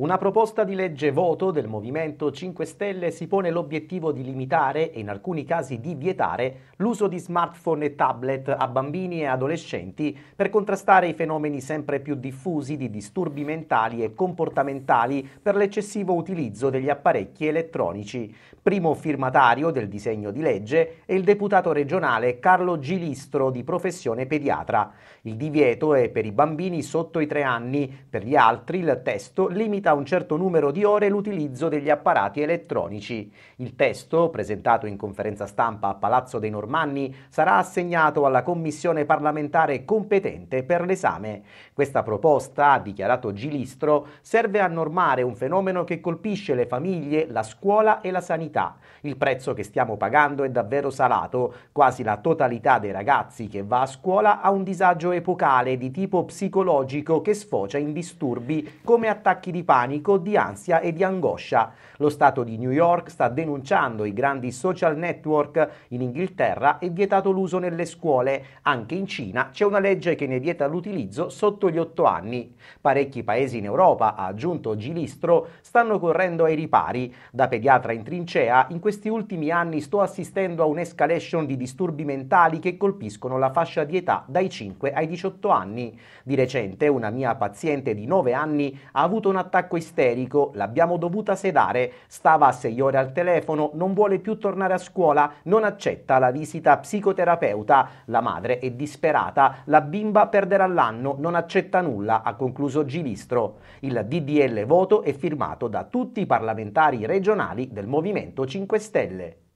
Una proposta di legge voto del Movimento 5 Stelle si pone l'obiettivo di limitare e in alcuni casi di vietare l'uso di smartphone e tablet a bambini e adolescenti per contrastare i fenomeni sempre più diffusi di disturbi mentali e comportamentali per l'eccessivo utilizzo degli apparecchi elettronici. Primo firmatario del disegno di legge è il deputato regionale Carlo Gilistro di professione pediatra. Il divieto è per i bambini sotto i tre anni, per gli altri il testo limita limita a un certo numero di ore l'utilizzo degli apparati elettronici. Il testo, presentato in conferenza stampa a Palazzo dei Normanni, sarà assegnato alla commissione parlamentare competente per l'esame. Questa proposta, ha dichiarato Gilistro, serve a normare un fenomeno che colpisce le famiglie, la scuola e la sanità. Il prezzo che stiamo pagando è davvero salato, quasi la totalità dei ragazzi che va a scuola ha un disagio epocale di tipo psicologico che sfocia in disturbi come attacchi di panico panico, di ansia e di angoscia. Lo Stato di New York sta denunciando i grandi social network in Inghilterra e vietato l'uso nelle scuole. Anche in Cina c'è una legge che ne vieta l'utilizzo sotto gli otto anni. Parecchi paesi in Europa, ha aggiunto Gilistro, stanno correndo ai ripari. Da pediatra in trincea, in questi ultimi anni sto assistendo a un'escalation di disturbi mentali che colpiscono la fascia di età dai 5 ai 18 anni. Di recente una mia paziente di 9 anni ha avuto un attacco attacco isterico, l'abbiamo dovuta sedare, stava a sei ore al telefono, non vuole più tornare a scuola, non accetta la visita psicoterapeuta, la madre è disperata, la bimba perderà l'anno, non accetta nulla, ha concluso Gilistro. Il DDL voto è firmato da tutti i parlamentari regionali del Movimento 5 Stelle.